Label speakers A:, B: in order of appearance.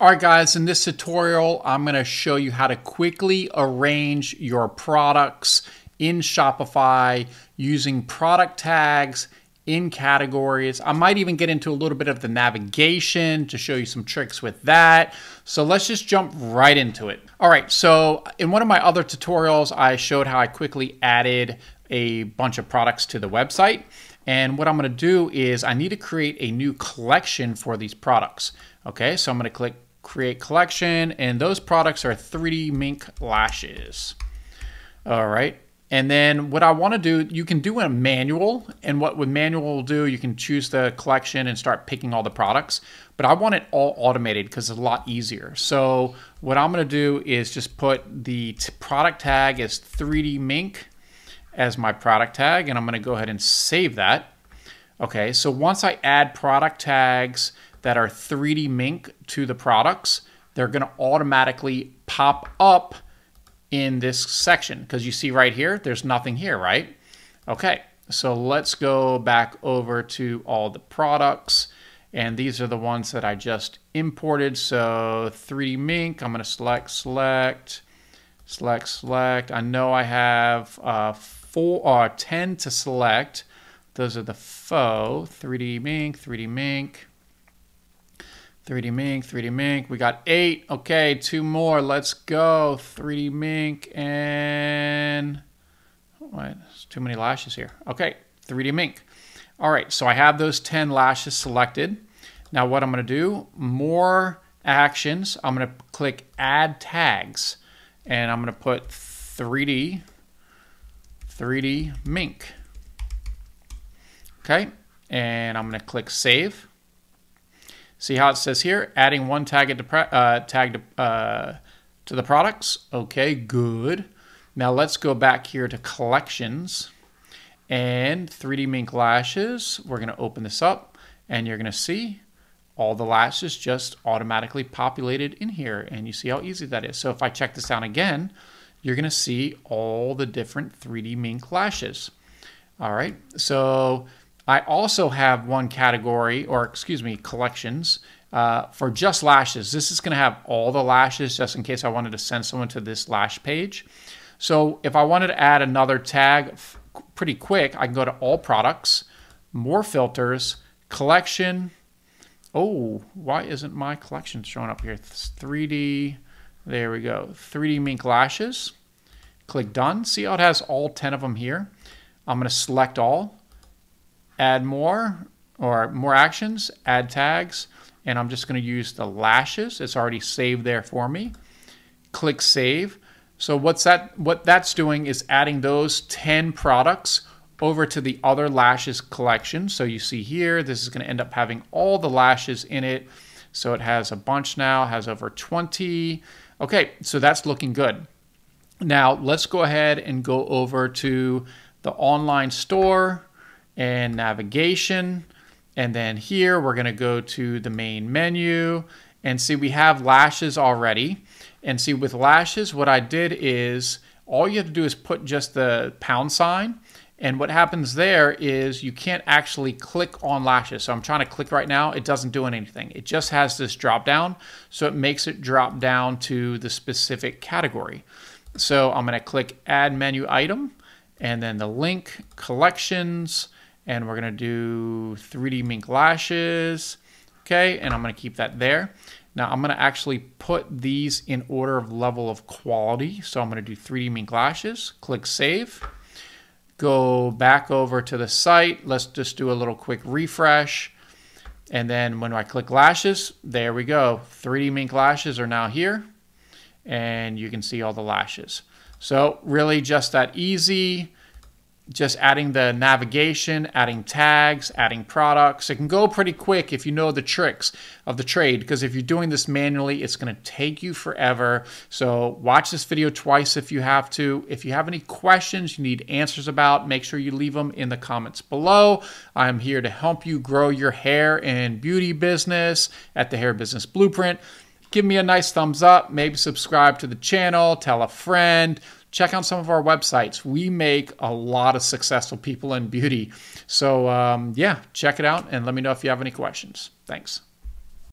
A: All right, guys, in this tutorial, I'm going to show you how to quickly arrange your products in Shopify using product tags in categories. I might even get into a little bit of the navigation to show you some tricks with that. So let's just jump right into it. All right, so in one of my other tutorials, I showed how I quickly added a bunch of products to the website. And what I'm gonna do is I need to create a new collection for these products. Okay, so I'm gonna click create collection, and those products are 3D mink lashes. All right. And then what I want to do, you can do a manual. And what with manual will do, you can choose the collection and start picking all the products. But I want it all automated because it's a lot easier. So what I'm going to do is just put the product tag as 3D mink as my product tag. And I'm going to go ahead and save that. Okay, so once I add product tags that are 3D Mink to the products, they're going to automatically pop up in this section because you see right here, there's nothing here, right? Okay, so let's go back over to all the products. And these are the ones that I just imported. So 3D Mink, I'm going to select, select, select, select. I know I have uh, four, uh, 10 to select. Those are the faux, 3D Mink, 3D Mink. 3D Mink, 3D Mink. We got eight. Okay, two more. Let's go. 3D Mink and... Wait, there's too many lashes here. Okay, 3D Mink. All right, so I have those 10 lashes selected. Now what I'm going to do, more actions. I'm going to click Add Tags. And I'm going to put 3D, 3D Mink. Okay, and I'm going to click Save. See how it says here, adding one tag, to, uh, tag to, uh, to the products. Okay, good. Now let's go back here to collections and 3D Mink lashes. We're going to open this up and you're going to see all the lashes just automatically populated in here. And you see how easy that is. So if I check this down again, you're going to see all the different 3D Mink lashes. All right, so I also have one category, or excuse me, collections uh, for just lashes. This is going to have all the lashes just in case I wanted to send someone to this lash page. So if I wanted to add another tag pretty quick, I can go to all products, more filters, collection. Oh, why isn't my collection showing up here? It's 3D, there we go. 3D mink lashes. Click done. See how it has all 10 of them here? I'm going to select all add more or more actions, add tags, and I'm just going to use the lashes. It's already saved there for me. Click save. So what's that what that's doing is adding those 10 products over to the other lashes collection. So you see here, this is going to end up having all the lashes in it. So it has a bunch now, has over 20. Okay, so that's looking good. Now let's go ahead and go over to the online store and navigation. And then here we're going to go to the main menu and see we have lashes already. And see with lashes, what I did is all you have to do is put just the pound sign. And what happens there is you can't actually click on lashes. So I'm trying to click right now. It doesn't do anything. It just has this drop down. So it makes it drop down to the specific category. So I'm going to click add menu item and then the link collections and we're gonna do 3D mink lashes, okay? And I'm gonna keep that there. Now I'm gonna actually put these in order of level of quality. So I'm gonna do 3D mink lashes, click save, go back over to the site. Let's just do a little quick refresh. And then when I click lashes, there we go. 3D mink lashes are now here and you can see all the lashes. So really just that easy just adding the navigation, adding tags, adding products. It can go pretty quick if you know the tricks of the trade because if you're doing this manually, it's going to take you forever. So watch this video twice if you have to. If you have any questions you need answers about, make sure you leave them in the comments below. I'm here to help you grow your hair and beauty business at the Hair Business Blueprint. Give me a nice thumbs up, maybe subscribe to the channel, tell a friend, check out some of our websites. We make a lot of successful people in beauty. So, um, yeah, check it out and let me know if you have any questions. Thanks.